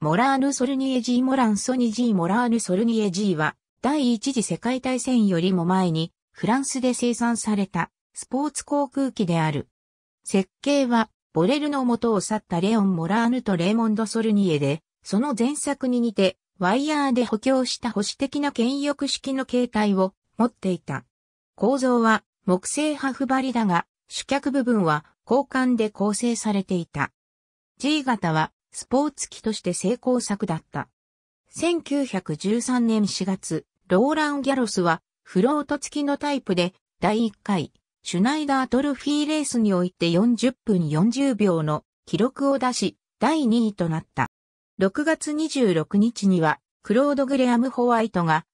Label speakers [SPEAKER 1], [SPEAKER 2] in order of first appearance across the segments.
[SPEAKER 1] モラーヌ・ソルニエ・ジー・モラン・ソニ・ジー・モラーヌ・ソルニエ・ジーは、第一次世界大戦よりも前に、フランスで生産された、スポーツ航空機である。設計は、ボレルの元を去ったレオン・モラーヌとレーモンド・ソルニエで、その前作に似て、ワイヤーで補強した保守的な肩翼式の形態を持っていた。構造は木製羽布張りだが、主脚部分は鋼管で構成されていた。G 型はスポーツ機として成功作だった。1913年4月、ローラン・ギャロスはフロート付きのタイプで第1回シュナイダートロフィーレースにおいて40分40秒の記録を出し第2位となった。6月26日にはクロード・グレアム・ホワイトが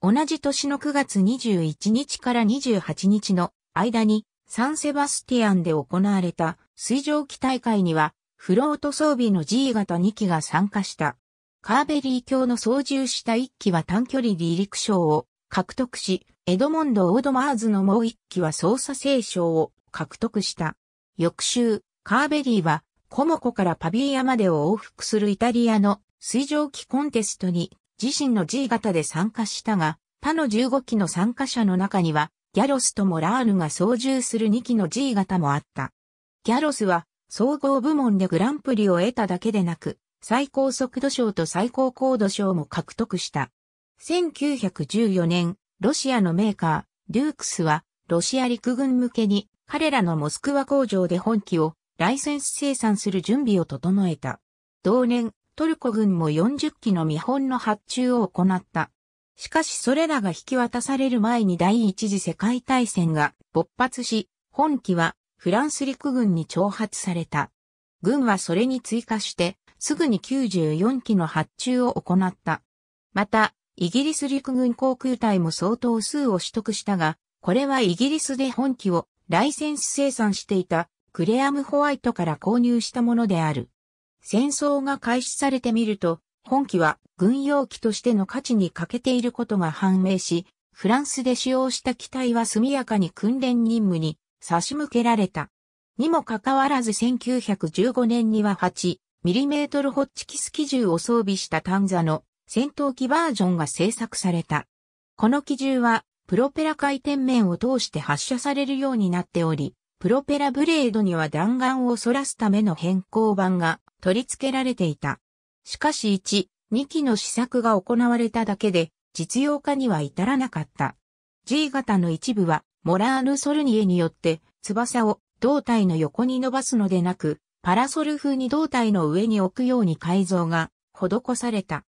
[SPEAKER 1] 同じ年の9月21日から28日の間にサンセバスティアンで行われた水上機大会にはフロート装備の G 型2機が参加した。カーベリー卿の操縦した1機は短距離離陸賞を獲得し、エドモンド・オードマーズのもう1機は操作聖賞を獲得した。翌週、カーベリーはコモコからパビーヤまでを往復するイタリアの水上機コンテストに自身の G 型で参加したが、他の15機の参加者の中には、ギャロスとモラーヌが操縦する2機の G 型もあった。ギャロスは総合部門でグランプリを得ただけでなく、最高速度賞と最高高度賞も獲得した。1914年、ロシアのメーカー、デュークスは、ロシア陸軍向けに、彼らのモスクワ工場で本機をライセンス生産する準備を整えた。同年、トルコ軍も40機の見本の発注を行った。しかしそれらが引き渡される前に第一次世界大戦が勃発し、本機はフランス陸軍に挑発された。軍はそれに追加して、すぐに94機の発注を行った。また、イギリス陸軍航空隊も相当数を取得したが、これはイギリスで本機をライセンス生産していたクレアム・ホワイトから購入したものである。戦争が開始されてみると、本機は軍用機としての価値に欠けていることが判明し、フランスで使用した機体は速やかに訓練任務に差し向けられた。にもかかわらず1915年には 8mm ホッチキス機銃を装備したタンザの戦闘機バージョンが製作された。この機銃はプロペラ回転面を通して発射されるようになっており、プロペラブレードには弾丸を反らすための変更板が取り付けられていた。しかし1、2機の試作が行われただけで実用化には至らなかった。G 型の一部はモラーヌ・ソルニエによって翼を胴体の横に伸ばすのでなく、パラソル風に胴体の上に置くように改造が施された。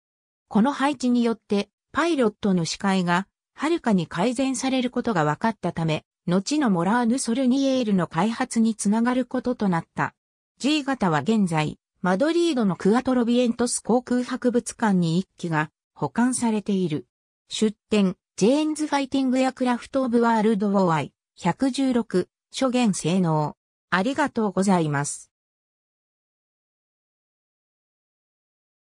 [SPEAKER 1] この配置によってパイロットの視界がはるかに改善されることが分かったため、後のモラーヌ・ソルニエールの開発につながることとなった。G 型は現在、マドリードのクアトロビエントス航空博物館に一機が保管されている。出展、ジェーンズ・ファイティング・やクラフト・オブ・ワールド・ウォーアイ、116、諸言性能。ありがとうございます。